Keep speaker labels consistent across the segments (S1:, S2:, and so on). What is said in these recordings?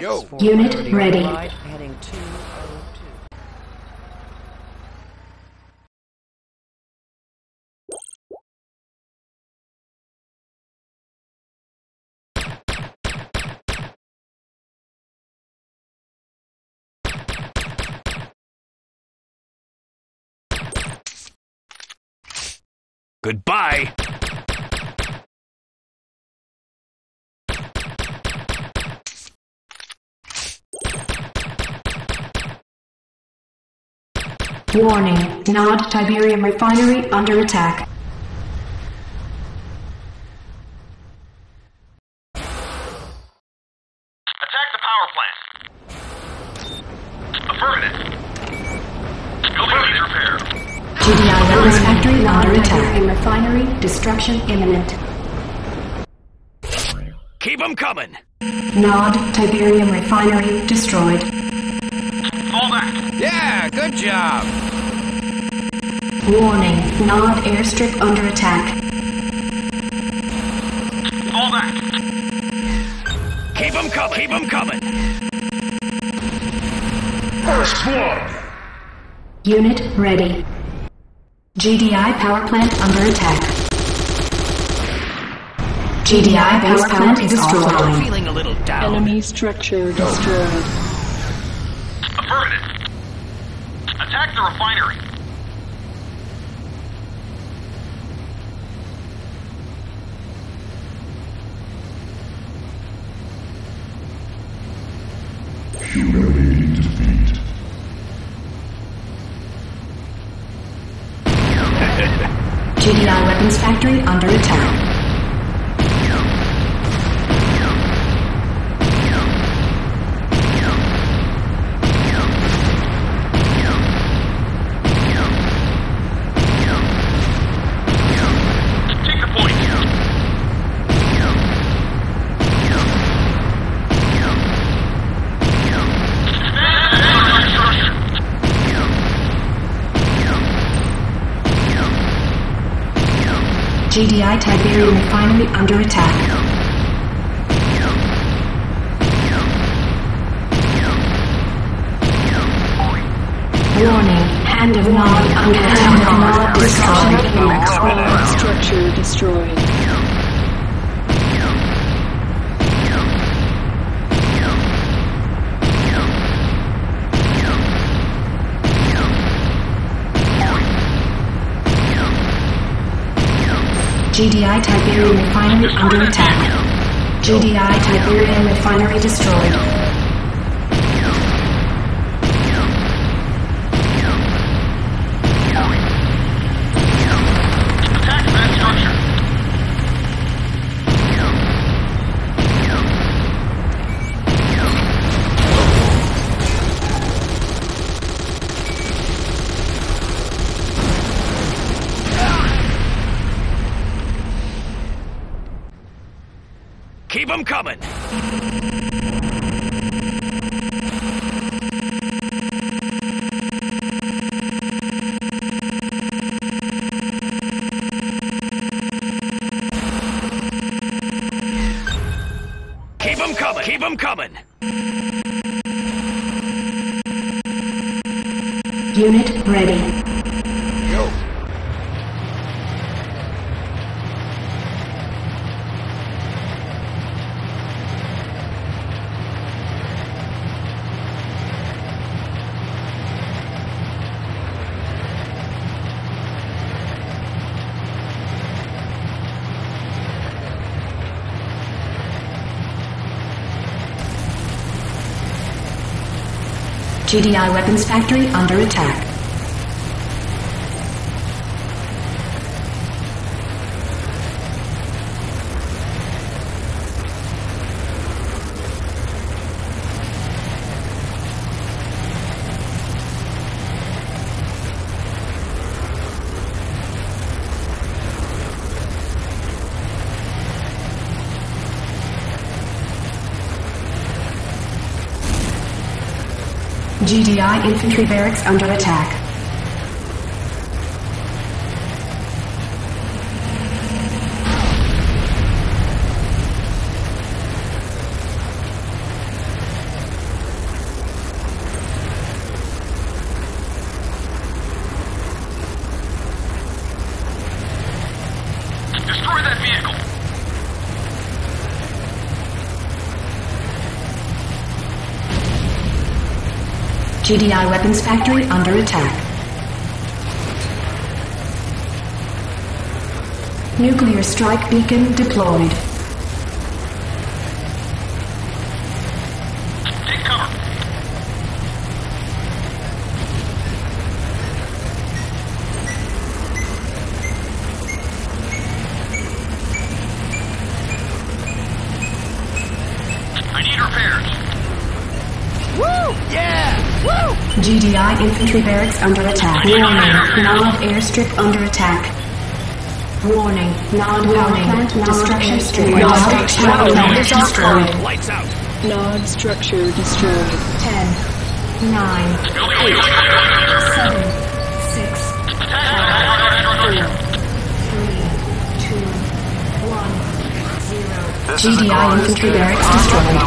S1: Yo.
S2: Unit ready.
S3: Right, heading 202.
S4: Goodbye.
S2: Warning. Nod Tiberium refinery under attack.
S5: Attack the power plant. Affirmative. Building needs repair.
S2: GDI weapons factory under attack. refinery destruction imminent.
S4: Keep 'em coming.
S2: Nod Tiberium refinery destroyed.
S5: Fall back.
S1: Yeah, good job.
S2: Warning. Nod airstrip under attack.
S5: Fall back.
S4: Keep 'em coming. Keep 'em coming.
S5: First blood.
S2: Unit ready. GDI power plant under attack. GDI power plant destroyed.
S4: Feeling a little down.
S6: Enemy structure destroyed.
S5: Affirmative. Attack the refinery.
S7: Humiliating defeat.
S2: GDI weapons factory under attack. GDI Tiberium refinery under attack. Warning. Hand of Nod under attack. Destroyed.
S6: Structure destroyed.
S2: GDI Tiberium refinery under attack. GDI Tiberium refinery destroyed. GDI weapons factory under attack. GDI infantry barracks under attack. GDI weapons factory under attack. Nuclear strike beacon deployed.
S5: Take cover. I need repairs.
S1: Woo! Yeah! Woo!
S2: GDI infantry barracks under attack. Warning, Nod airstrip under attack. Warning, Nod warning, destruction strike. Nod power plant destroyed.
S4: Lights out.
S6: Nod structure destroyed.
S2: 10, 9,
S5: Building
S2: 8,
S5: leader.
S2: 7, 6, 5, 4, 3, 2, 1, 0. GDI infantry barracks destroyed.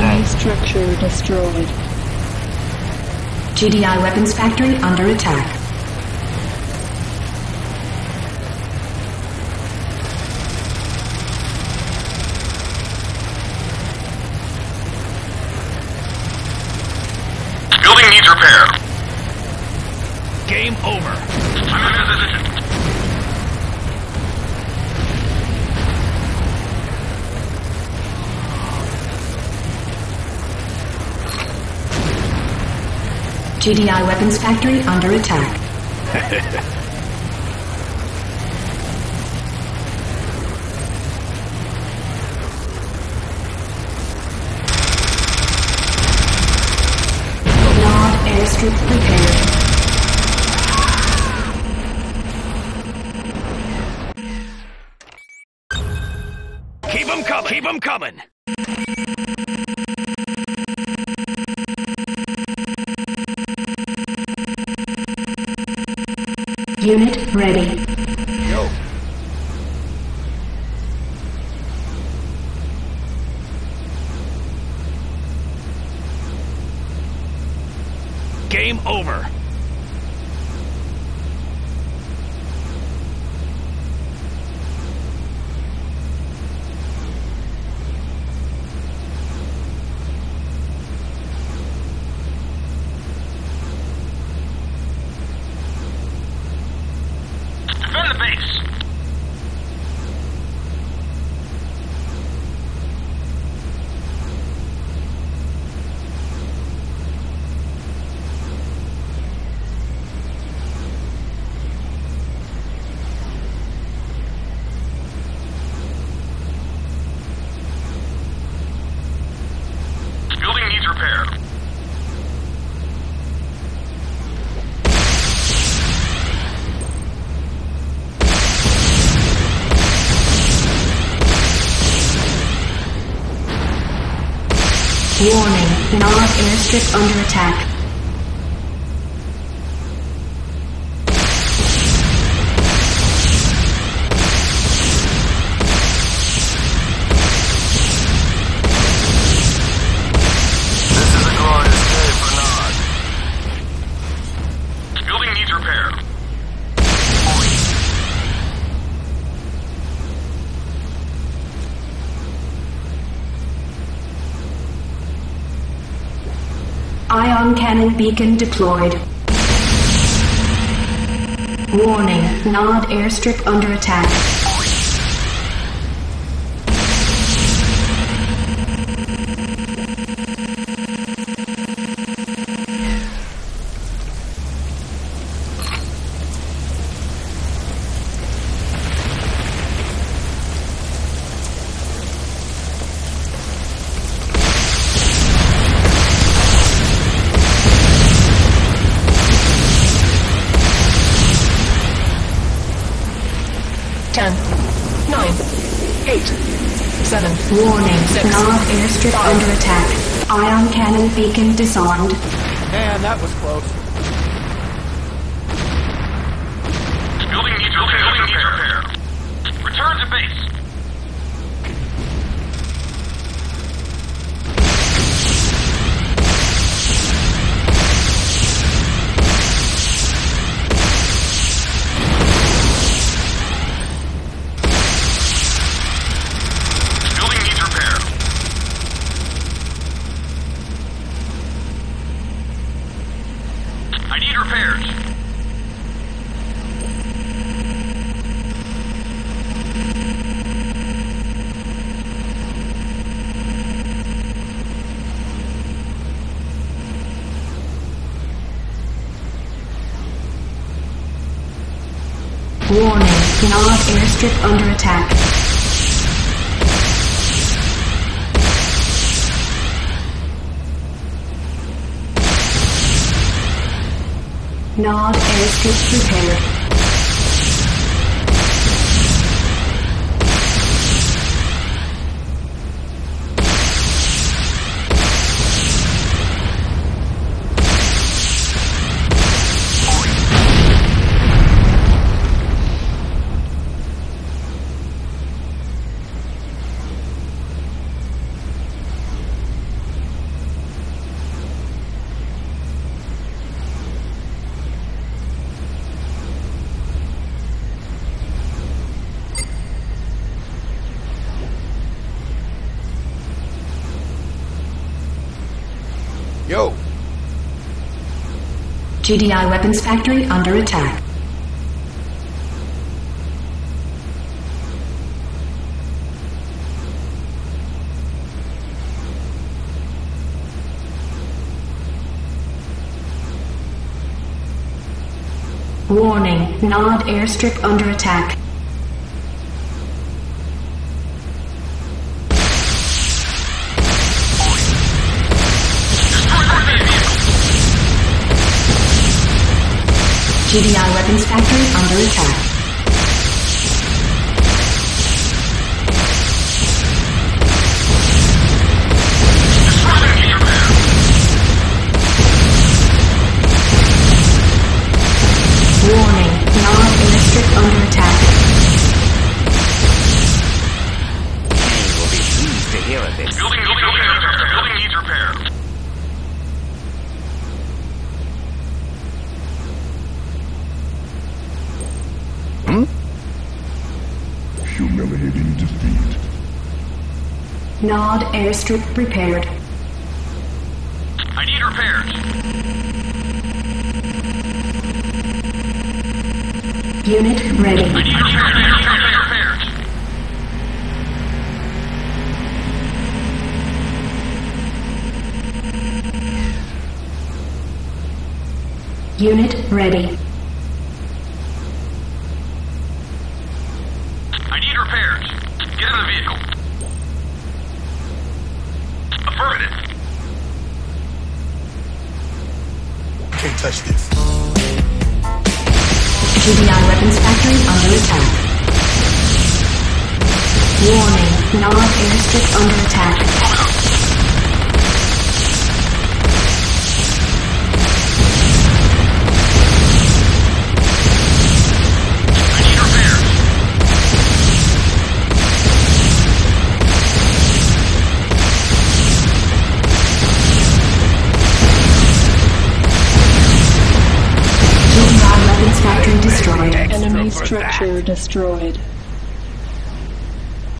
S6: Enemy structure destroyed.
S2: GDI weapons factory under attack.
S5: Building needs repair.
S4: Game over.
S2: GDI weapons factory under attack.
S4: Keep them coming. Keep them coming.
S2: Unit ready.
S1: Yo!
S4: Game over.
S5: Defend the base. Building needs repair.
S2: Warning, Nod airstrip under attack. Beacon deployed. Warning, Nod airstrip under attack.
S8: Ten, nine, eight, seven.
S2: Warning,
S8: Six.
S2: Nod airstrip under attack. Ion cannon beacon disarmed.
S1: Man, that was close.
S5: Building needs repair. Building needs repair. Return to base.
S2: Warning, Nod airstrip under attack. Nod airstrip prepared. GDI weapons factory under attack. Warning, Nod airstrip under attack. GDI weapons factory under attack.
S7: Humiliating defeat.
S2: Nod airstrip prepared.
S5: I need repairs.
S2: Unit ready.
S5: I need repairs. I need repairs.
S2: Unit ready.
S5: I need repairs. Get in the vehicle. Affirmative.
S1: Can't touch this.
S2: GDI weapons factory under attack. Warning, Nod airstrip under attack.
S6: Structure destroyed.